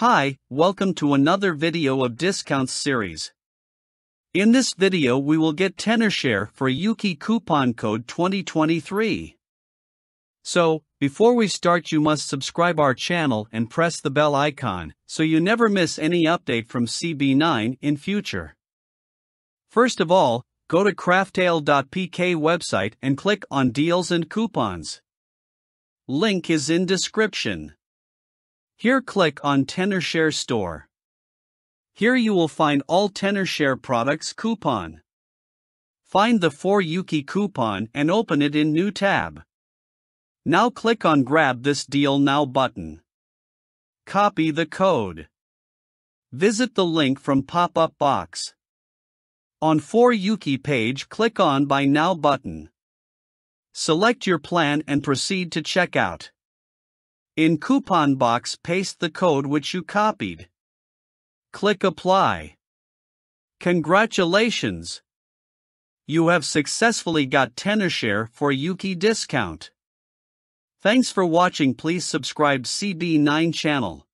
Hi, welcome to another video of Discounts series. In this video we will get TenorShare 4uKey coupon code 2023. So, before we start you must subscribe our channel and press the bell icon so you never miss any update from CB9 in future. First of all, go to craftail.pk website and click on Deals and Coupons. Link is in description. Here click on TenorShare Store. Here you will find all TenorShare products coupon. Find the 4uKey coupon and open it in new tab. Now click on Grab this deal now button. Copy the code. Visit the link from pop-up box. On 4uKey page click on Buy Now button. Select your plan and proceed to checkout. In coupon box paste the code which you copied. Click Apply. Congratulations! You have successfully got TenorShare 4uKey discount. Thanks for watching please subscribe CB9 channel.